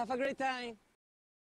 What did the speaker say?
Have a great time.